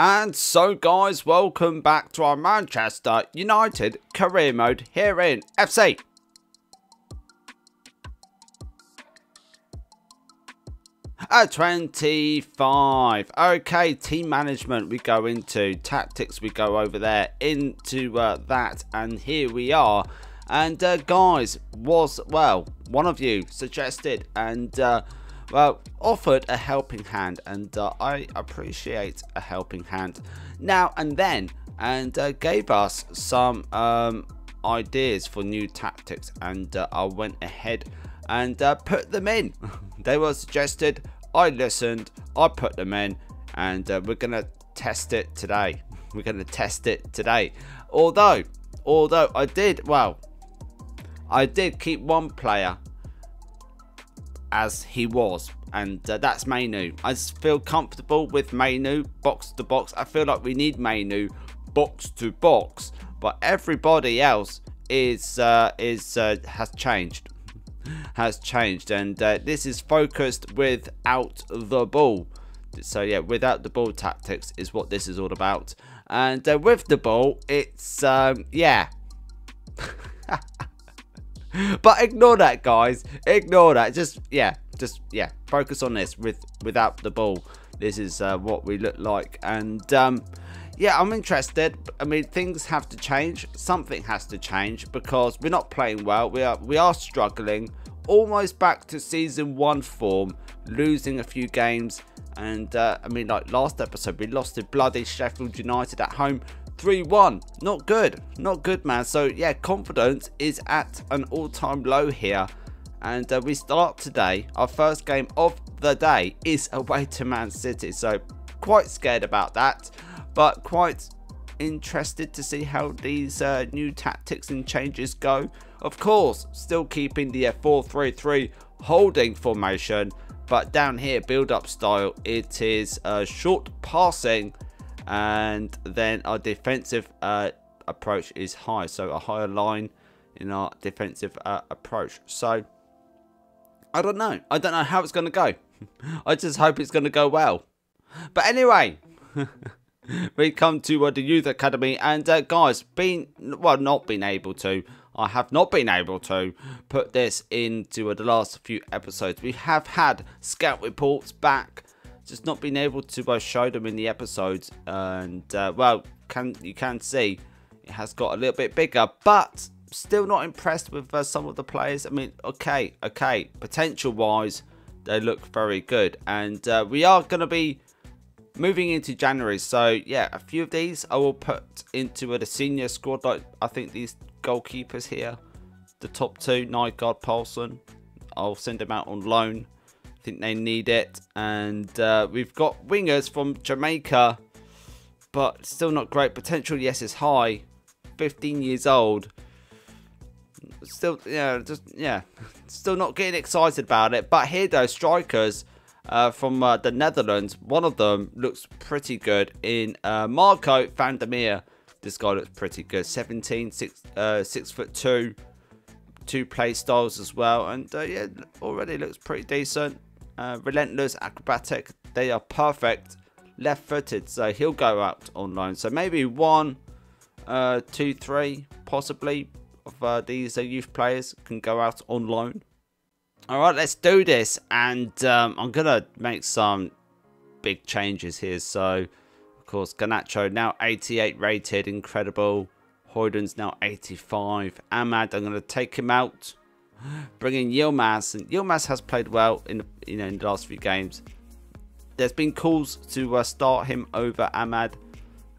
And so guys, welcome back to our Manchester United career mode here in FC. At 25. Okay, team management we go into. Tactics we go over there into uh, that. And here we are. And uh, guys, was, well, one of you suggested and, uh, well, offered a helping hand. And uh, I appreciate a helping hand now and then. And uh, gave us some um, ideas for new tactics. And uh, I went ahead and put them in. they were suggested I listened, I put them in, and uh, we're to test it today. We're to test it today. Although, although I did, well, I did keep one player as he was, and uh, that's Mainoo. I feel comfortable with Mainoo box to box. I feel like we need Mainoo box to box, but everybody else is uh, is uh, has changed. Has changed. And uh, this is focused without the ball. So yeah without the ball tactics is what this is all about. And uh, with the ball it's um, yeah but ignore that guys ignore that just yeah just yeah focus on this with without the ball this is uh, what we look like and um, yeah, I'm interested. I mean, things have to change. Something has to change because we're not playing well. We are we are struggling. Almost back to season one form, losing a few games. And uh, I mean, like last episode, we lost to bloody Sheffield United at home 3-1. Not good. Not good, man. So yeah, confidence is at an all-time low here. And uh, we start today. Our first game of the day is away to Man City. So quite scared about that but quite interested to see how these uh, new tactics and changes go. Of course, still keeping the 4-3-3 holding formation, but down here, build-up style, it is uh, short passing, and then our defensive uh, approach is high, so a higher line in our defensive uh, approach. So, I don't know. I don't know how it's going to go. I just hope it's going to go well. But anyway, we come to uh, the youth academy and uh, guys been well not been able to i have not been able to put this into uh, the last few episodes we have had scout reports back just not been able to uh, show them in the episodes and uh, well can you can see it has got a little bit bigger but still not impressed with uh, some of the players i mean okay okay potential wise they look very good and we are going to be moving into January. So yeah, a few of these I will put into the senior squad. Like I think these goalkeepers here, the top two, Nygaard, Paulson, I'll send them out on loan. Think they need it. And uh, we've got wingers from Jamaica, but still not great. Potential, yes, is high. 15 years old. Still, yeah, just yeah, still not getting excited about it. But here, though, strikers uh, from uh, the Netherlands. One of them looks pretty good in uh, Marco van der Meer. This guy looks pretty good. 17, 6, uh, six foot 2, two play styles as well. And uh, yeah, already looks pretty decent. Uh, relentless, acrobatic. They are perfect. Left footed, so he'll go out on loan. So maybe one, uh, two, three, possibly of these youth players can go out on loan. Alright, let's do this. And um, I'm to make some big changes here. So, of course, Garnacho now 88 rated. Incredible. Højlund's now 85. Amad, I'm to take him out. Bring in Yilmaz. And Yilmaz has played well in, you know, in the last few games. There's been calls to uh, start him over Amad,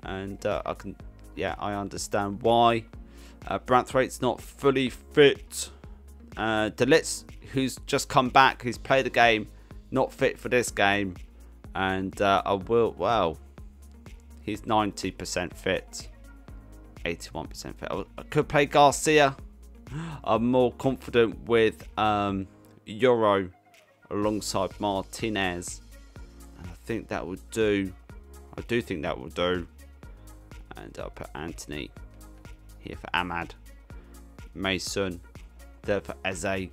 And uh, I can, yeah, I understand why. Uh, Branthwaite's not fully fit. Uh, de Ligt who's just come back, who's played the game, not fit for this game. And uh, I will, well, he's 90% fit, 81% fit. I could play Garcia. I'm more confident with um, Yoro alongside Martinez. And I think that would do. I do think that will do. And I'll put Antony here for Amad. Mason. There for Eze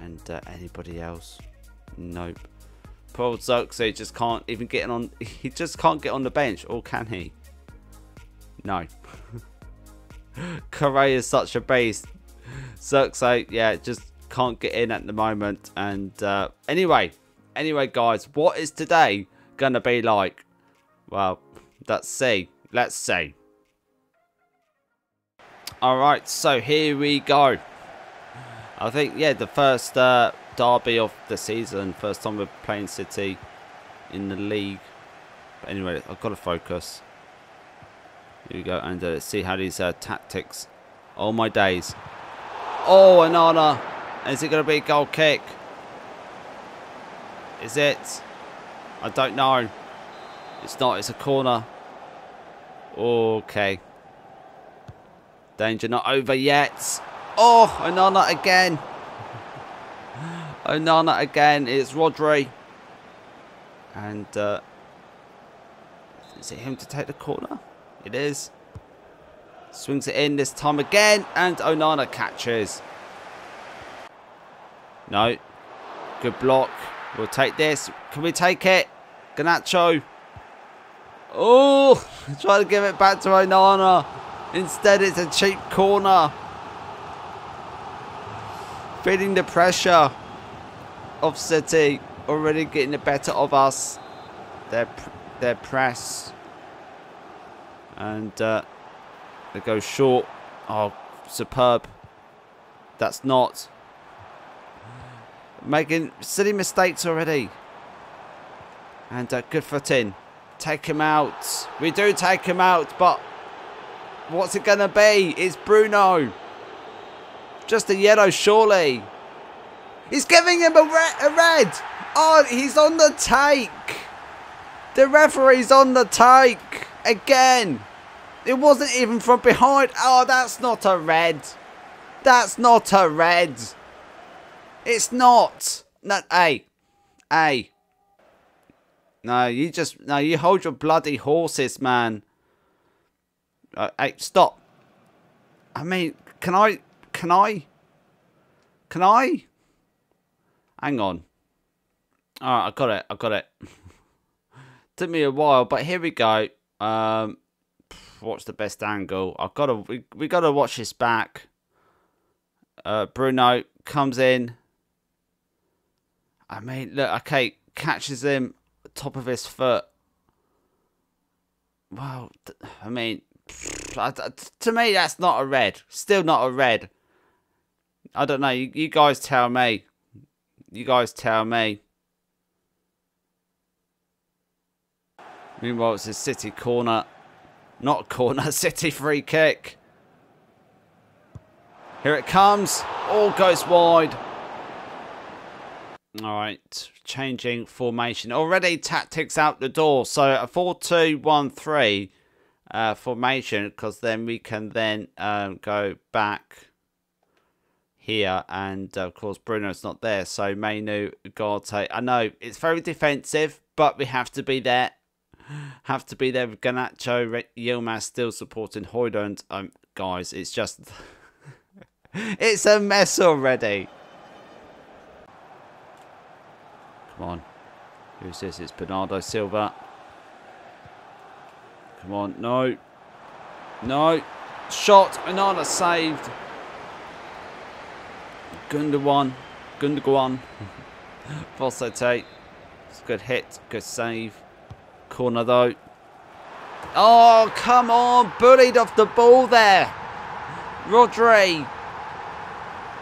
and uh, anybody else nope old Zirkzee just can't even get on. He just can't get on the bench, or can he? No. Correa is such a beast. Zirkzee, yeah, just can't get in at the moment. And uh, anyway, anyway, guys, what is today gonna be like? Well, let's see. Let's see. Alright, so here we go. I think, yeah, the first uh, derby of the season. First time we're playing City in the league. But anyway, I've got to focus. Here we go, and uh, see how these uh, tactics. Oh my days. Oh, Onana. Is it going to be a goal kick? Is it? I don't know. It's not. It's a corner. Okay. Danger not over yet. Oh, Onana again. Onana again. It's Rodri. And uh, is it him to take the corner? It is. Swings it in this time again. And Onana catches. No. Good block. We'll take this. Can we take it? Garnacho. Oh, trying to give it back to Onana. Instead, it's a cheap corner. Feeling the pressure of City. Already getting the better of us. Their, their press. And uh, they go short. Oh, superb. That's not. Making silly mistakes already. And uh, good foot in. Take him out. We do take him out, but what's it going to be? It's Bruno. Just a yellow, surely. He's giving him a, re a red. Oh, he's on the take. The referee's on the take. Again. It wasn't even from behind. Oh, that's not a red. That's not a red. It's not. No, hey. Hey. No, you just... No, you hold your bloody horses, man. Uh, hey, stop. I mean, can I... Can I? Can I? Hang on. Alright, I got it. I got it. Took me a while, but here we go. Um, what's the best angle? I've got to. We we got to watch this back. Uh, Bruno comes in. I mean, look. Okay, catches him top of his foot. Well, I mean, to me that's not a red. Still not a red. I don't know. You, you guys tell me. You guys tell me. Meanwhile, it's a City corner. Not corner, City free kick. Here it comes. All goes wide. Alright, changing formation. Already tactics out the door. So a 4-2-1-3 uh, formation because then we can then um, go back here and uh, of course Bruno's not there so Mainoo Ugarte I know it's very defensive but we have to be there have to be there. With Garnacho Yilmaz still supporting. Højlund um, guys it's just it's a mess already. Come on. Who's this? It's Bernardo Silva. Come on. No. No. Shot. Onana saved. Gundogan. Gundogan. Falsete. It's a good hit. Good save. Corner though. Oh, come on. Bullied off the ball there. Rodri.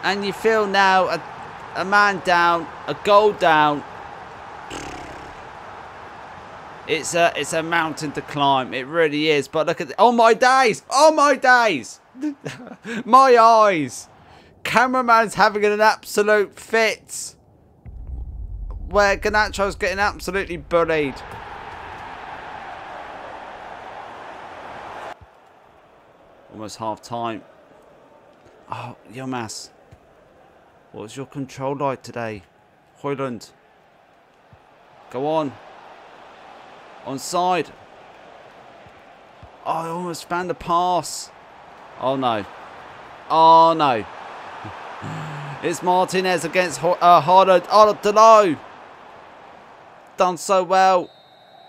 And you feel now a, a man down. A goal down. It's a it's a mountain to climb. It really is. But look at the, oh my days. Oh my days. my eyes cameraman's having an absolute fit. Where Garnacho's getting absolutely bullied. Almost half time. Oh, Yilmaz. What's your control like today? Højlund. Go on. Onside. Oh, I almost found a pass. Oh, no. Oh, no. It's Martinez against uh, Harder. Oh, done so well.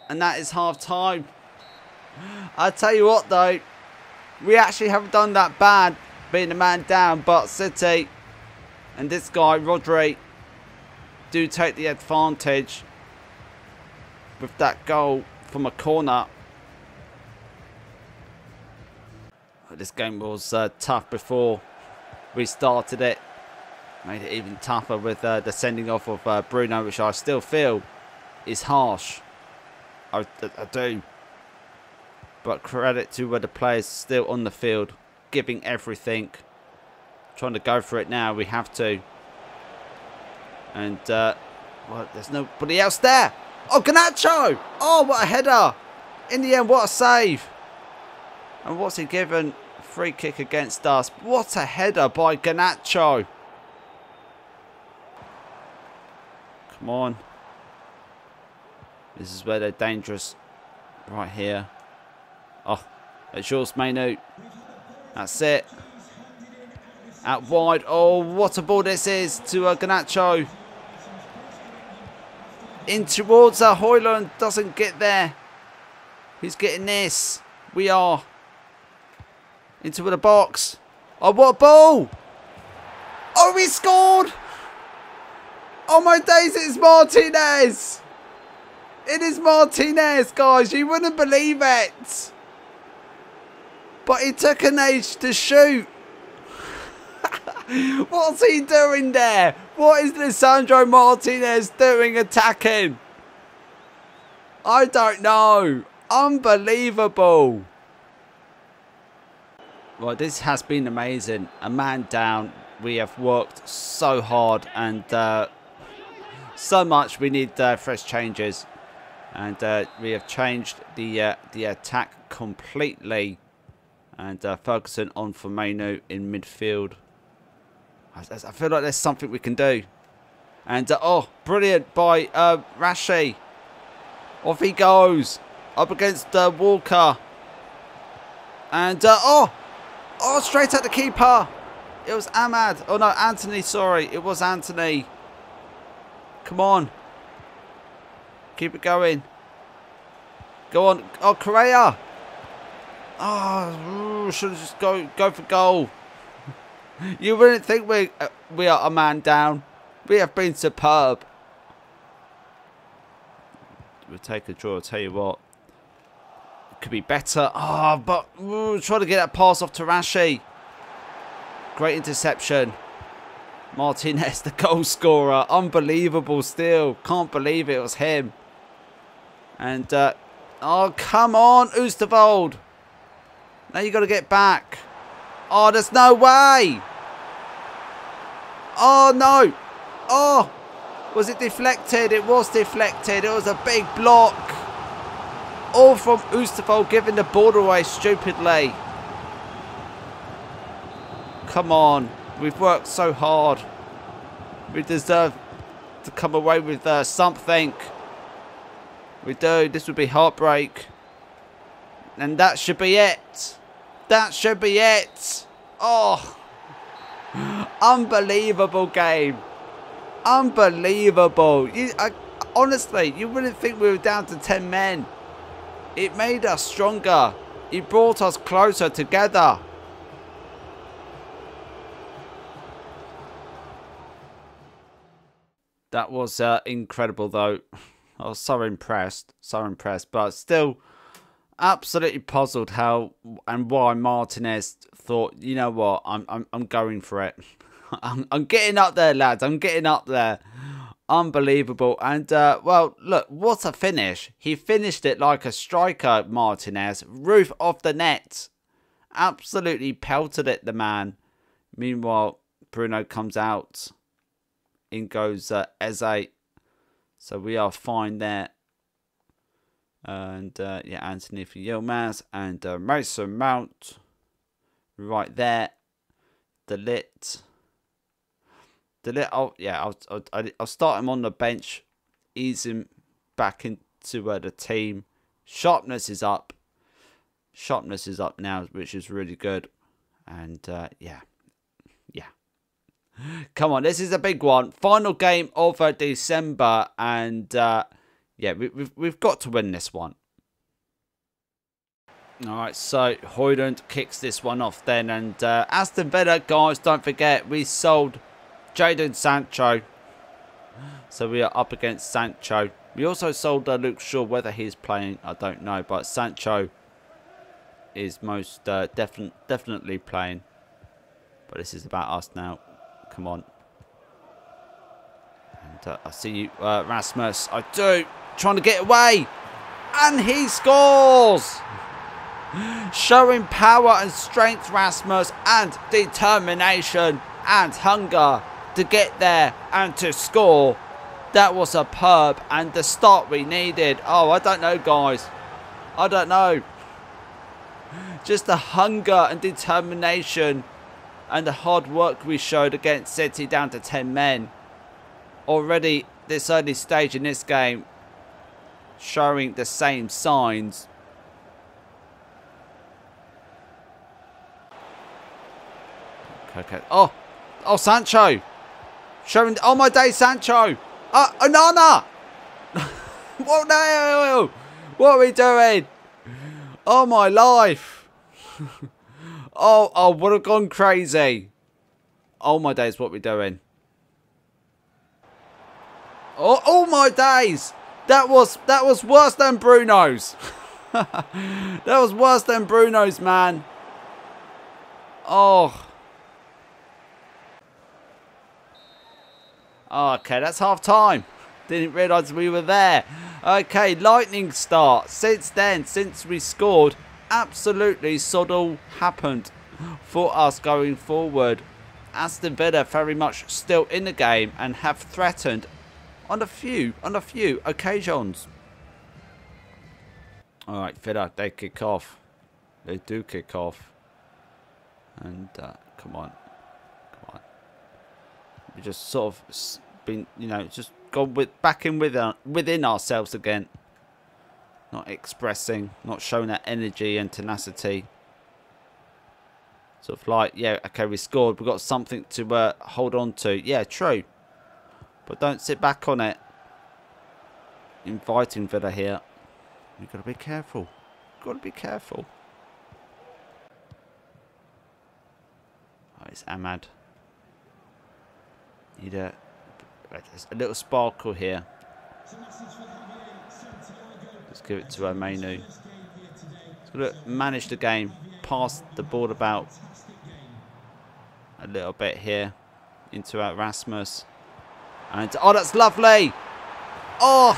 And that is half time. I tell you what though, we actually haven't done that bad being a man down, but City and this guy, Rodri, do take the advantage with that goal from a corner. This game was uh, tough before we started it. Made it even tougher with uh, the sending off of uh, Bruno, which I still feel is harsh. I, I do. But credit to where the players still on the field, giving everything. Trying to go for it now, we have to. And, uh, well, there's nobody else there. Oh, Garnacho! Oh, what a header! In the end, what a save! And what's he given? Free kick against us. What a header by Garnacho! Come on. This is where they're dangerous. Right here. Oh, it's yours, Mainoo. That's it. Out wide. Oh, what a ball this is to uh, Garnacho. In towards uh, Højlund. Doesn't get there. Who's getting this? We are. Into the box. Oh, what a ball! Oh, we scored! Oh my days, it's Martinez! It is Martinez, guys. You wouldn't believe it. But he took an age to shoot. What's he doing there? What is Lisandro Martinez doing attacking? I don't know. Unbelievable. Well, this has been amazing. A man down. We have worked so hard and uh, so much. We need uh, fresh changes. And uh, we have changed the uh, the attack completely. And uh, focusing on Firmino in midfield. I, I, feel like there's something we can do. And, uh, oh, brilliant by uh, Rashi. Off he goes. Up against uh, Walker. And, uh, oh, oh, straight at the keeper. It was Amad. Oh, no, Antony, sorry. It was Antony. Come on. Keep it going. Go on. Oh, Correa. Oh, should have just go go for goal. You wouldn't think we uh, we are a man down. We have been superb. We'll take a draw. I'll tell you what. Could be better. Oh, but ooh, trying to get that pass off to Rashi. Great interception. Martinez, the goal scorer. Unbelievable still. Can't believe it was him. And, uh, oh, come on, Oosterwolde. Now you've got to get back. Oh, there's no way. Oh, no. Oh, was it deflected? It was deflected. It was a big block. All from Oosterwolde giving the ball away stupidly. Come on. We've worked so hard. We deserve to come away with uh, something. We do. This would be heartbreak. And that should be it. That should be it. Oh. Unbelievable game. Unbelievable. You, I, honestly, you wouldn't think we were down to 10 men. It made us stronger. It brought us closer together. That was uh, incredible, though. I was so impressed, so impressed, but still absolutely puzzled how and why Martinez thought, you know what, I'm I'm I'm going for it. I'm I'm getting up there, lads. I'm getting up there. Unbelievable. And uh, well, look, what a finish. He finished it like a striker, Martinez. Roof off the net. Absolutely pelted it, the man. Meanwhile, Bruno comes out in goes uh, Eze. So we are fine there. And uh, yeah, Antony for Yilmaz and uh, Mason Mount right there. De Ligt, de Ligt. Oh yeah, I'll, I'll I'll start him on the bench. Ease him back into uh, the team. Sharpness is up. Sharpness is up now, which is really good. And uh, yeah, yeah. Come on, this is a big one. Final game of uh, December, and uh, yeah, we, we've, we've got to win this one. Alright, so Højlund kicks this one off then. And uh, Aston Villa, guys, don't forget, we sold Jadon Sancho. So we are up against Sancho. We also sold uh, Luke Shaw. Whether he's playing, I don't know. But Sancho is most uh, defi definitely playing. But this is about us now. Come on. And uh, I see you, uh, Rasmus. I do. Trying to get away. And he scores! Showing power and strength, Rasmus, and determination and hunger to get there and to score. That was superb and the start we needed. Oh, I don't know, guys. I don't know. Just the hunger and determination and the hard work we showed against City down to 10 men. Already this early stage in this game showing the same signs Okay. Oh, oh, Sancho. Showing. Oh my day, Sancho. Uh, Onana. what hell? What are we doing? Oh my life. oh, oh, would have gone crazy. Oh my days, what we doing? Oh, oh my days. That was that was worse than Bruno's. that was worse than Bruno's, man. Oh. oh okay, that's half time. Didn't realise we were there. Okay, lightning start. Since then, since we scored, absolutely sod happened for us going forward. Aston Villa very much still in the game and have threatened on a few, on a few occasions. Alright, Villa, they kick off. They do kick off. And, uh, come on. Come on. We just sort of been, you know, just gone with back in with, uh, within ourselves again. Not expressing, not showing that energy and tenacity. Sort of like, yeah, okay, we scored. We've got something to uh, hold on to. Yeah, true. But don't sit back on it. Inviting Villa here. You've got to be careful. You've got to be careful. Oh, it's Amad. Need a a little sparkle here. Let's give it to Omenu. He's got to manage the game, pass the ball about a little bit here into Rasmus. And oh, that's lovely. Oh,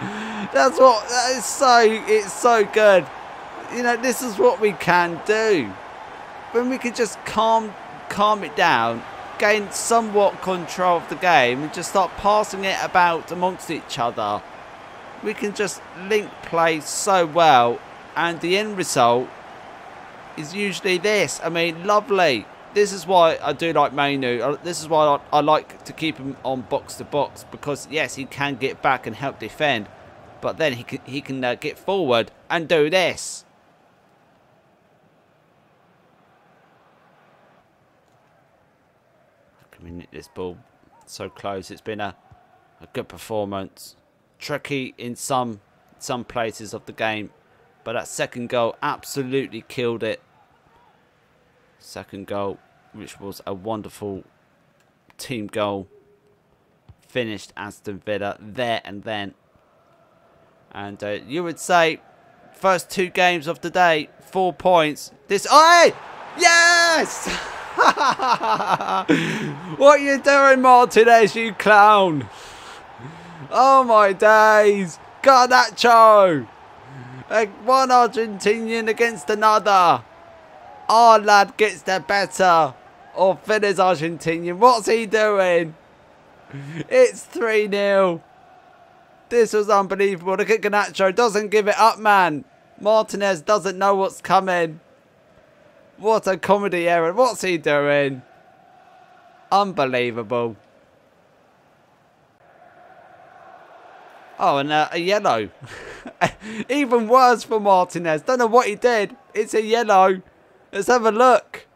that's what that is so. It's so good. You know, this is what we can do when we can just calm calm it down gain somewhat control of the game and just start passing it about amongst each other, we can just link play so well and the end result is usually this. I mean, lovely. This is why I do like Mainoo. Uh, this is why I, I like to keep him on box to box because yes, he can get back and help defend, but then he can he can uh, get forward and do this. I mean, this ball so close. It's been a, a good performance. Tricky in some some places of the game. But that second goal absolutely killed it. Second goal, which was a wonderful team goal. Finished Aston Villa there and then. And uh, you would say, first two games of the day, four points. This, oh, yes! what are you doing, Martinez, you clown? Oh my days! Garnacho! Like one Argentinian against another. Our lad gets the better of Finn's Argentinian. What's he doing? It's 3-0. This was unbelievable. Look at Garnacho. Doesn't give it up, man. Martinez doesn't know what's coming. What a comedy error. What's he doing? Unbelievable. Oh, and uh, a yellow. Even worse for Martinez. Don't know what he did. It's a yellow. Let's have a look.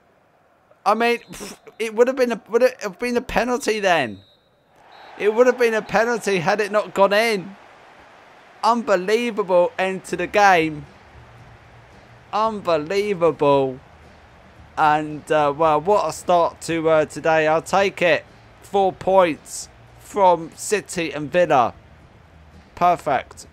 I mean, it would have been a would it have been a penalty then. It would have been a penalty had it not gone in. Unbelievable end to the game. Unbelievable. And, uh, well, what a start to uh, today. I'll take it. Four points from City and Villa. Perfect.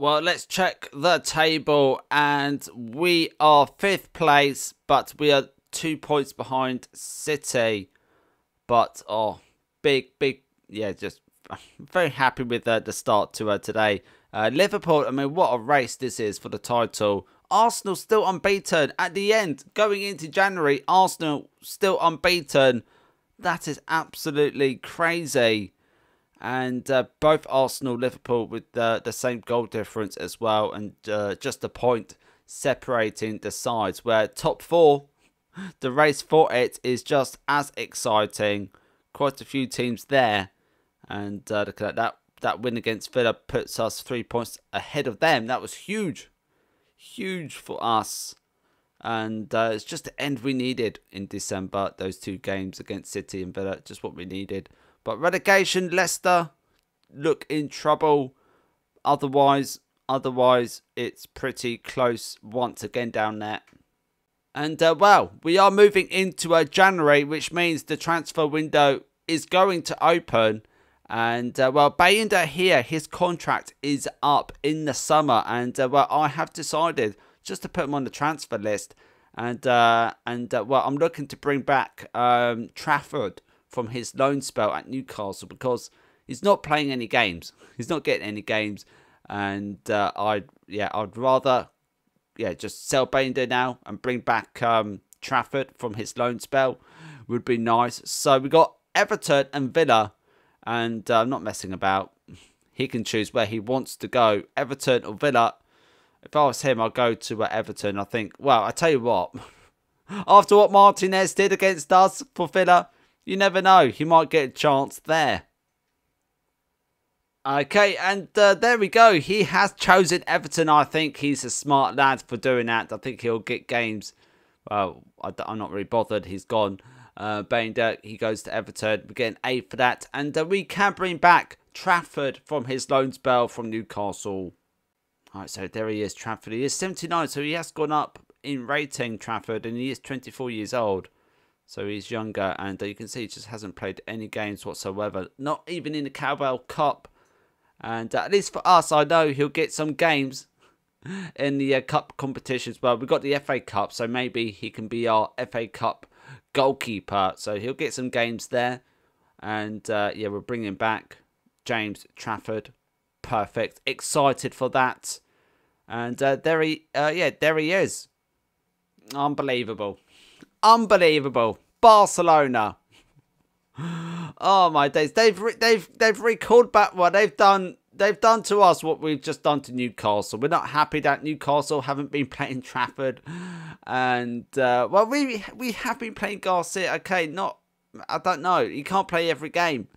Well, let's check the table. And we are fifth place, but we are two points behind City. But, oh, big, big, yeah, just very happy with uh, the start to uh, today. Uh, Liverpool, I mean, what a race this is for the title. Arsenal still unbeaten at the end. Going into January, Arsenal still unbeaten. That is absolutely crazy. And uh, both Arsenal, Liverpool with the, the same goal difference as well. And uh, just a point separating the sides. Where top four, the race for it is just as exciting. Quite a few teams there. And uh, look at that. That win against Villa puts us three points ahead of them. That was huge. Huge for us. And uh, it's just the end we needed in December. Those two games against City and Villa. Just what we needed. But relegation, Leicester look in trouble. Otherwise, otherwise it's pretty close once again down there. And uh, well, we are moving into uh, January, which means the transfer window is going to open. And uh, well, Bayindir here, his contract is up in the summer, and uh, well, I have decided just to put him on the transfer list, and uh, and uh, well, I'm looking to bring back um, Trafford from his loan spell at Newcastle because he's not playing any games, he's not getting any games, and uh, I yeah, I'd rather yeah just sell Bayindir now and bring back um, Trafford from his loan spell would be nice. So we got Everton and Villa and uh, I'm not messing about. He can choose where he wants to go, Everton or Villa. If I was him, I'd go to uh, Everton. I think, well, I tell you what, after what Martinez did against us for Villa, you never know. He might get a chance there. Okay, and uh, there we go. He has chosen Everton. I think he's a smart lad for doing that. I think he'll get games. Well, I, am not really bothered. He's gone. Uh, he goes to Everton. We're getting A for that. And uh, we can bring back Trafford from his loan spell from Newcastle. Alright, so there he is, Trafford. He is 79, so he has gone up in rating, Trafford, and he is 24 years old. So he's younger, and you can see he just hasn't played any games whatsoever. Not even in the Carabao Cup. And uh, at least for us, I know he'll get some games in the uh, Cup competitions. Well, we've got the FA Cup, so maybe he can be our FA Cup goalkeeper. So he'll get some games there. And uh, yeah, we're bringing back James Trafford. Perfect. Excited for that. And uh, there he, uh, yeah, there he is. Unbelievable. Unbelievable. Barcelona. Oh my days! They've they've they've recalled back what they've done. They've done to us what we've just done to Newcastle. We're not happy that Newcastle haven't been playing Trafford. And uh, well, we we have been playing Garcia. Okay, not I don't know. He can't play every game,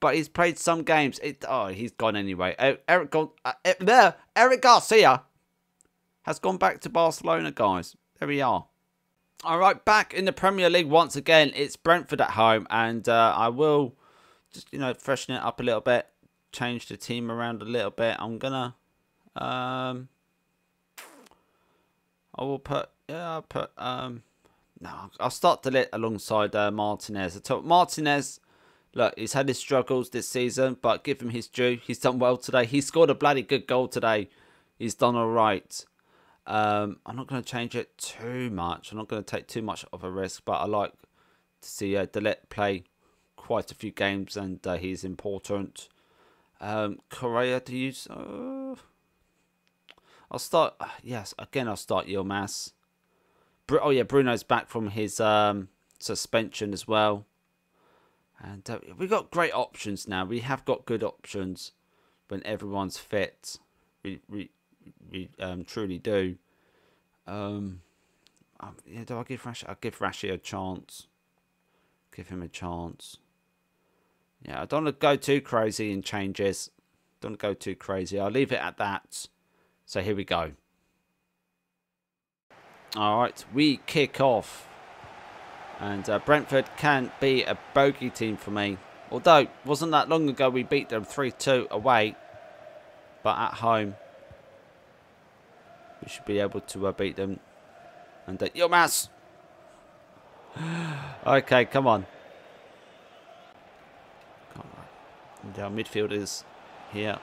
but he's played some games. It, oh, he's gone anyway. Eric uh. Eric Garcia has gone back to Barcelona, guys. There we are. All right, back in the Premier League once again. It's Brentford at home, and uh, I will just you know freshen it up a little bit, change the team around a little bit. I'm gonna um, I will put yeah, I'll put um no, I'll start de Ligt alongside uh, Martinez. I told Martinez, look, he's had his struggles this season, but give him his due. He's done well today. He scored a bloody good goal today. He's done all right. Um, I'm not going to change it too much. I'm not going to take too much of a risk, but I like to see uh, play quite a few games, and uh, he's important. Um, Correa to use. Uh, I'll start. Yes, again, I'll start Yilmaz. Oh yeah, Bruno's back from his um, suspension as well. And uh, we've got great options now. We have got good options when everyone's fit. We, we, we um, truly do. Um, um, yeah, do I give Rashi? I give Rashi a chance. Give him a chance. Yeah, I don't want to go too crazy in changes. Don't go too crazy. I'll leave it at that. So here we go. All right, we kick off. And uh, Brentford can be a bogey team for me. Although, wasn't that long ago we beat them 3-2 away. But at home, we should be able to uh, beat them. And uh, Yilmaz! okay, come on. And our midfielders here.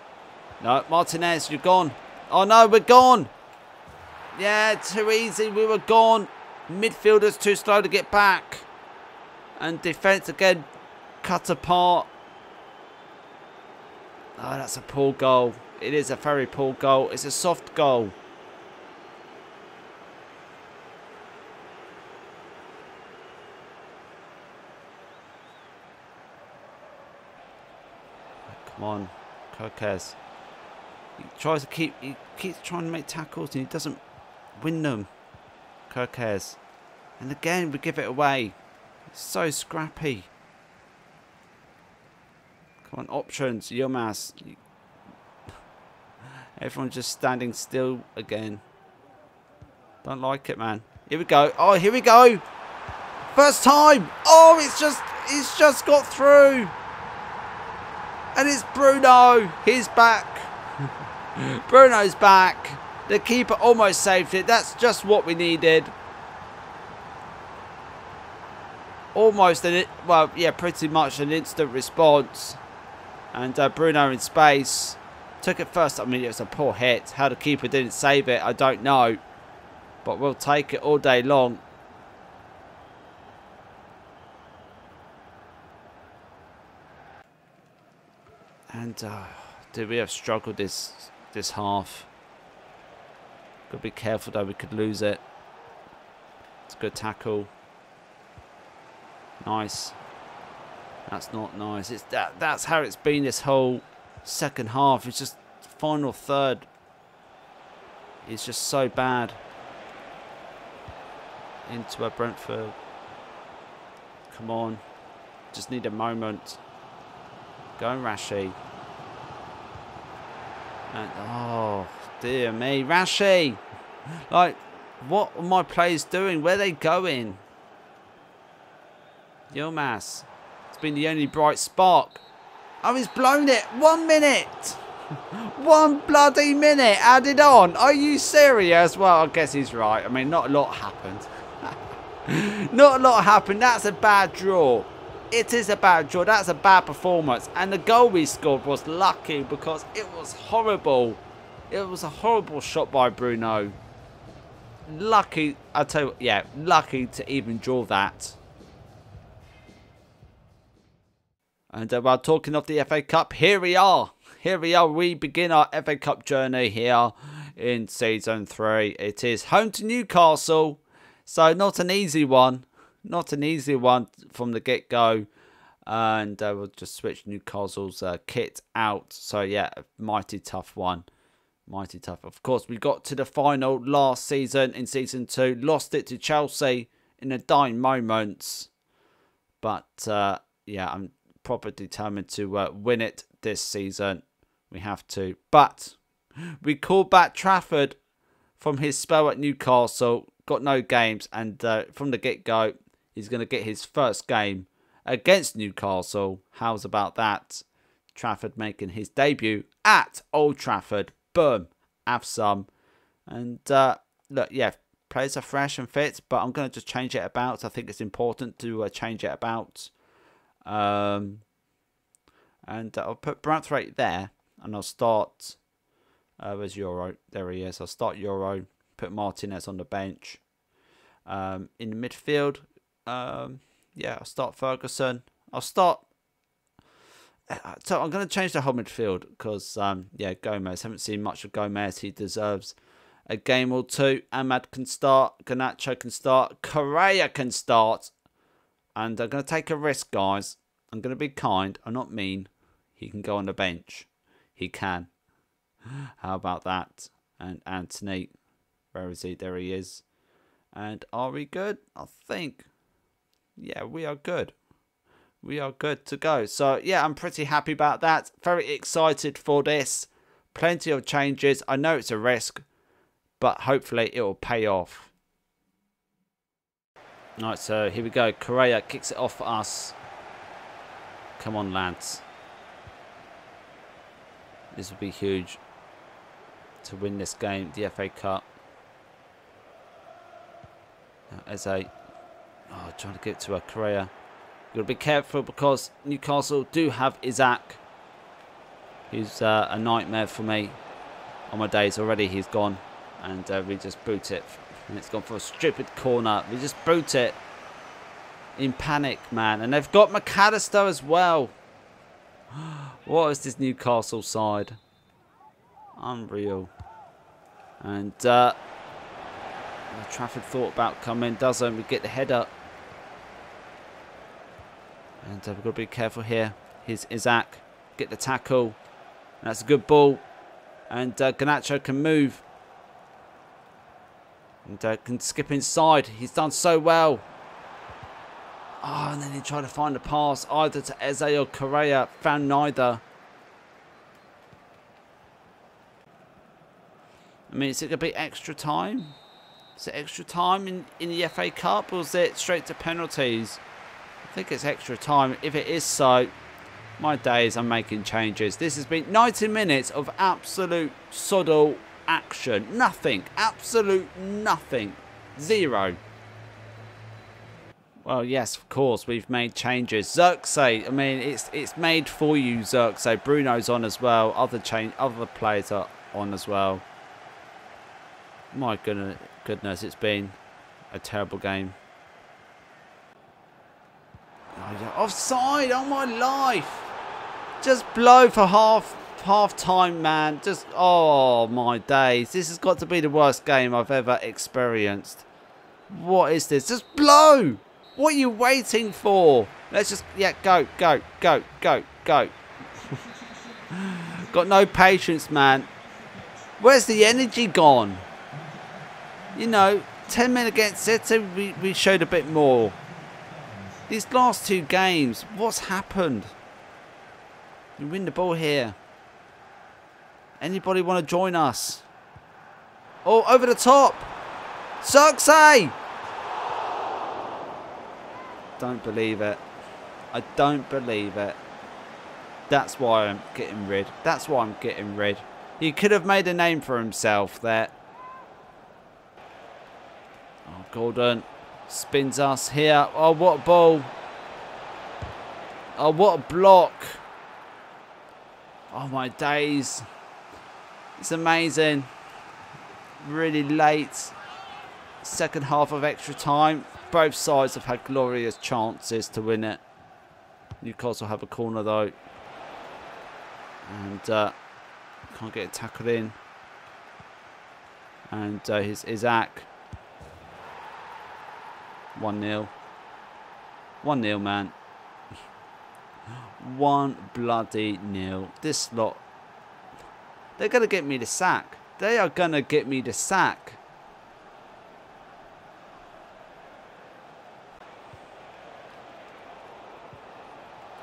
No, Martinez, you're gone. Oh no, we're gone. Yeah, too easy. We were gone. Midfielders too slow to get back. And defence again cut apart. Oh, that's a poor goal. It is a very poor goal. It's a soft goal. Come on, Kokas. He tries to keep, he keeps trying to make tackles and he doesn't win them. Kirkes. And again, we give it away. It's so scrappy. Come on, options. Yilmaz. Everyone's just standing still again. Don't like it, man. Here we go. Oh, here we go. First time. Oh, it's just, it's just got through. And it's Bruno. He's back. Bruno's back. The keeper almost saved it. That's just what we needed. Almost an, well, yeah, pretty much an instant response. And uh, Bruno in space. Took it first. I mean, it was a poor hit. How the keeper didn't save it, I don't know. But we'll take it all day long. And, uh, we have struggled this this half. Got to be careful though, we could lose it. It's a good tackle. Nice. That's not nice. It's that that's how it's been this whole second half. It's just final third. It's just so bad. Into a Brentford. Come on. Just need a moment. Go Rashi. And, oh, dear me. Rashi! Like, what are my players doing? Where are they going? Yilmaz. It's been the only bright spark. Oh, he's blown it. One minute. One bloody minute added on. Are you serious? Well, I guess he's right. I mean, not a lot happened. not a lot happened. That's a bad draw it is a bad draw. That's a bad performance. And the goal we scored was lucky because it was horrible. It was a horrible shot by Bruno. Lucky, I tell you, yeah, lucky to even draw that. And uh, while talking of the FA Cup, here we are. Here we are. We begin our FA Cup journey here in season three. It is home to Newcastle, so not an easy one not an easy one from the get-go. And uh, we'll just switch Newcastle's uh, kit out. So, yeah, mighty tough one. Mighty tough. Of course, we got to the final last season in Season 2. Lost it to Chelsea in a dying moments. But, uh, yeah, I'm proper determined to uh, win it this season. We have to. But we called back Trafford from his spell at Newcastle. Got no games. And uh, from the get-go, He's going to get his first game against Newcastle. How's about that? Trafford making his debut at Old Trafford. Boom. Have some. And uh, look, yeah, players are fresh and fit, but I'm going to just change it about. I think it's important to uh, change it about. Um, and uh, I'll put Branthwaite there, and I'll start. Uh, where's Yoro? There he is. I'll start Yoro. Put Martinez on the bench. Um, in the midfield, um, yeah, I'll start Ferguson. I'll start. Uh, so I'm going to change the whole midfield because, um, yeah, Gomez. Haven't seen much of Gomez. He deserves a game or two. Amad can start. Garnacho can start. Correa can start. And I'm going to take a risk, guys. I'm going to be kind. I'm not mean. He can go on the bench. He can. How about that? And Antony. Where is he? There he is. And are we good? I think yeah, we are good. We are good to go. So, yeah, I'm pretty happy about that. Very excited for this. Plenty of changes. I know it's a risk, but hopefully it will pay off. Right, so here we go. Correa kicks it off for us. Come on, lads. This would be huge to win this game, the FA Cup. As a oh, trying to get to a. You've got to be careful because Newcastle do have Isak. He's uh, a nightmare for me on my days already. He's gone, and uh, we just boot it, and it's gone for a stupid corner. We just boot it in panic, man, and they've got Mac Allister as well. what is this Newcastle side? Unreal. And uh, Trafford thought about coming, doesn't. We get the head up. And uh, we've got to be careful here. Here's Isak. Get the tackle. That's a good ball. And uh, Garnacho can move. And uh, can skip inside. He's done so well. Oh, and then he tried to find a pass either to Eze or Correa. Found neither. I mean, is it going to be extra time? Is it extra time in, in the FA Cup or is it straight to penalties? Think it's extra time. If it is so, my days I'm making changes. This has been 90 minutes of absolute soddle action. Nothing. Absolute nothing. Zero. Well, yes, of course, we've made changes. Zirkzee, I mean, it's it's made for you, Zirkzee. Bruno's on as well. Other change, other players are on as well. My goodness, goodness, it's been a terrible game. Offside! Oh my life! Just blow for half half time, man. Just oh my days! This has got to be the worst game I've ever experienced. What is this? Just blow! What are you waiting for? Let's just yeah, go, go, go, go, go. Got no patience, man. Where's the energy gone? you know, 10 men against City, we, we showed a bit more. These last two games, what's happened? We win the ball here. Anybody want to join us? Oh, over the top. Zirkzee! Don't believe it. I don't believe it. That's why I'm getting rid. That's why I'm getting rid. He could have made a name for himself there. Oh, Gordon spins us here. Oh, what a ball. Oh, what a block. Oh, my days. It's amazing. Really late. Second half of extra time. Both sides have had glorious chances to win it. Newcastle have a corner though. And uh, can't get it tackled in. And uh, his Isak 1 0. 1 0, man. 1 bloody nil. This lot. They're going to get me the sack. They are going to get me the sack.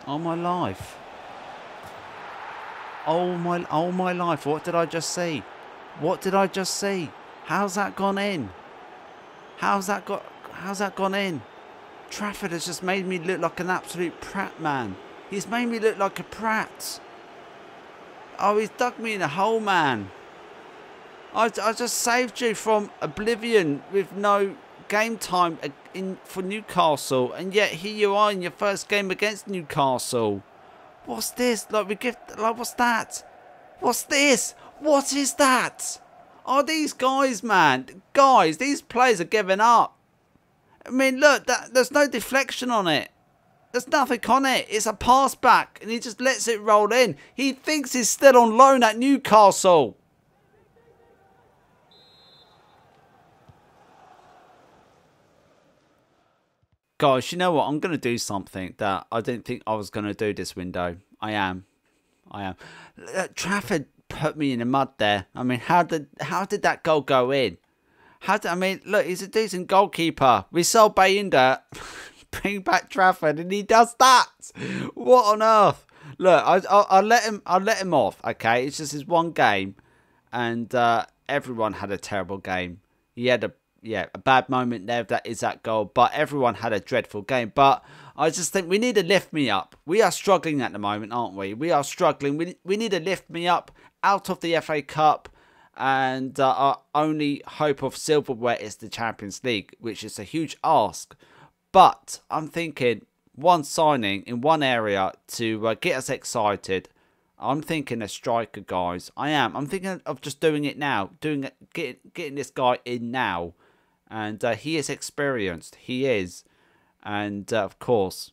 All my life. Oh my, oh my life. What did I just see? What did I just see? How's that gone in? How's that got... How's that gone in? Trafford has just made me look like an absolute prat man. He's made me look like a prat. Oh, he's dug me in a hole, man. I, I just saved you from oblivion with no game time in for Newcastle, and yet here you are in your first game against Newcastle. What's this? Like we give like what's that? What's this? What is that? Are these guys, man? Guys, these players are giving up. I mean, look, that, there's no deflection on it. There's nothing on it. It's a pass back, and he just lets it roll in. He thinks he's still on loan at Newcastle. Guys, you know what? I'm going to do something that I didn't think I was going to do this window. I am. I am. Trafford put me in the mud there. I mean, how did how did that goal go in? How I mean, look, he's a decent goalkeeper. We sold Bayindir, bring back Trafford, and he does that. What on earth? Look, I, will I'll let him. I'll let him off. Okay, it's just his one game, and uh, everyone had a terrible game. He had a yeah, a bad moment there. That is that goal. But everyone had a dreadful game. But I just think we need to lift me up. We are struggling at the moment, aren't we? We are struggling. We, we need to lift me up out of the FA Cup. And uh, our only hope of silverware is the Champions League, which is a huge ask. But I'm thinking one signing in one area to uh, get us excited. I'm thinking a striker, guys. I am. I'm thinking of just doing it now, doing it, getting getting this guy in now, and uh, he is experienced. He is, and uh, of course,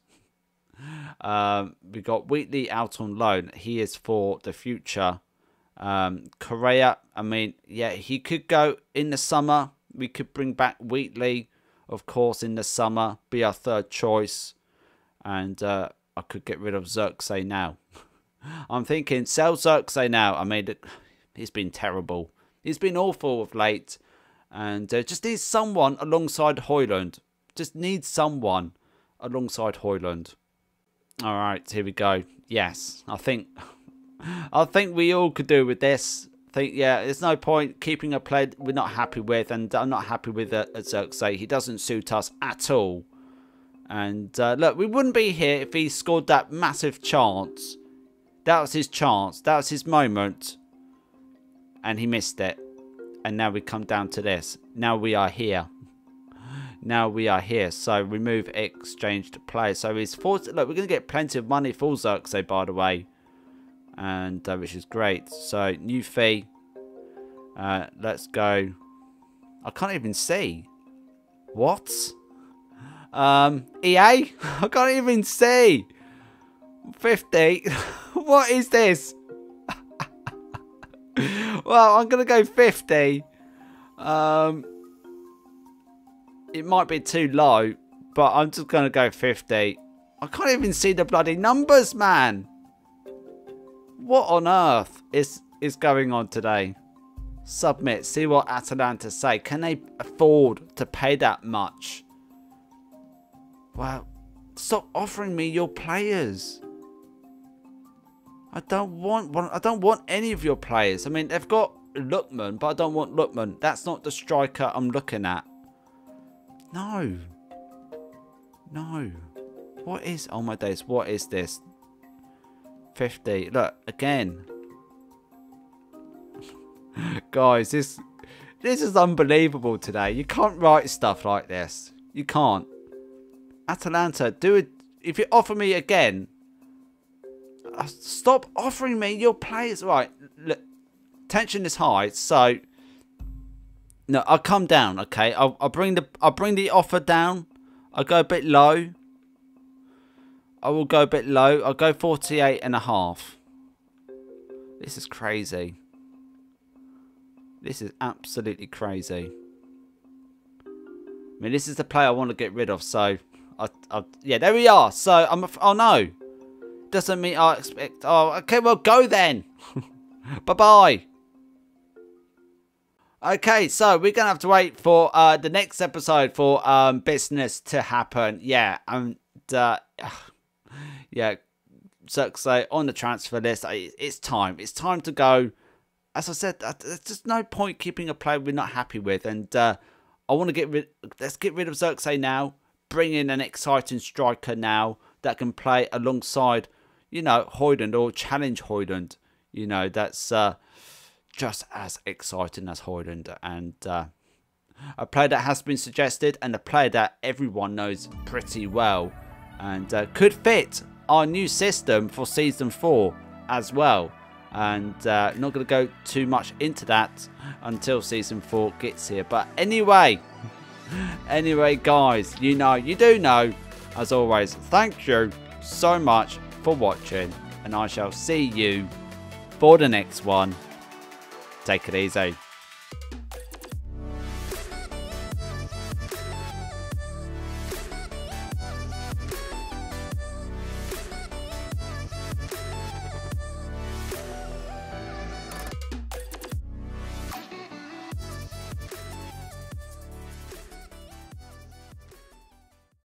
um, we got Wheatley out on loan. He is for the future. Um, Correa, I mean, yeah, he could go in the summer. We could bring back Wheatley, of course, in the summer, be our third choice and uh, I could get rid of Zirkzee now. I'm thinking, sell Zirkzee now. I mean, he's been terrible. He's been awful of late. And uh, just needs someone alongside Højlund. Just needs someone alongside Højlund. All right, here we go. Yes, I think I think we all could do with this. I think, yeah, there's no point keeping a player we're not happy with. And I'm not happy with uh, Zirkzee. He doesn't suit us at all. And uh, look, we wouldn't be here if he scored that massive chance. That was his chance. That was his moment. And he missed it. And now we come down to this. Now we are here. Now we are here. So remove exchanged play. So he's forced. Look, we're going to get plenty of money for Zirkzee, by the way. And uh, which is great. So new fee. Uh, let's go. I can't even see. What? Um, EA? I can't even see. 50. what is this? well, I'm going to go 50. Um, it might be too low, but I'm just going to go 50. I can't even see the bloody numbers, man. What on earth is, is going on today? Submit, see what Atalanta say. Can they afford to pay that much? Well, stop offering me your players. I don't want one. I don't want any of your players. I mean, they've got Lookman, but I don't want Lookman. That's not the striker I'm looking at. No. No. What is... Oh my days. What is this? 50. Look, again. Guys, this... This is unbelievable today. You can't write stuff like this. You can't. Atalanta, do it. If you offer me again, uh, stop offering me your players. Right, look, tension is high, so no, I'll come down. Okay, I'll, I'll bring the I'll bring the offer down. I'll go a bit low. I will go a bit low. I'll go 48 and a half. This is crazy. This is absolutely crazy. I mean, this is the player I want to get rid of, so I, I, yeah, there we are. So I'm. Oh no, doesn't mean I expect. Oh, okay. Well, go then. bye bye. Okay, so we're gonna have to wait for uh, the next episode for um, business to happen. Yeah, and uh, yeah, so on the transfer list, it's time. It's time to go. As I said, there's just no point keeping a player we're not happy with, and uh, I want to get rid. Let's get rid of Zirkzee now bring in an exciting striker now that can play alongside, you know, Højlund or challenge Højlund. You know, that's uh, just as exciting as Højlund. And uh, a player that has been suggested and a player that everyone knows pretty well. And uh, could fit our new system for Season 4 as well. And uh, not going to go too much into that until Season 4 gets here. But anyway anyway, guys, you know, you do know. As always, thank you so much for watching. And I shall see you for the next one. Take it easy.